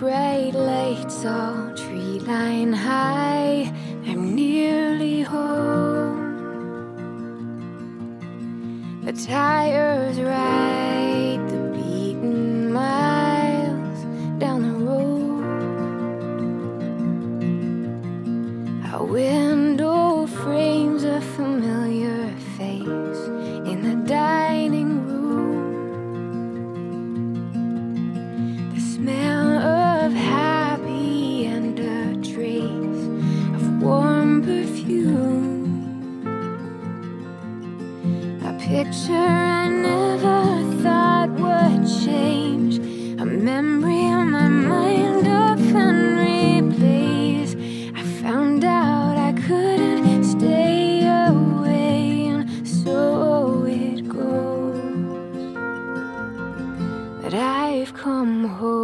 bright lights all tree line high. I'm nearly home. The tires ride the beaten miles down the road. Our window picture I never thought would change. A memory on my mind often replays. I found out I couldn't stay away, and so it goes. But I've come home.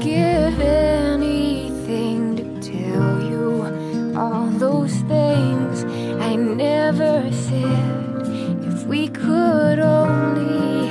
give anything to tell you all those things I never said. If we could only.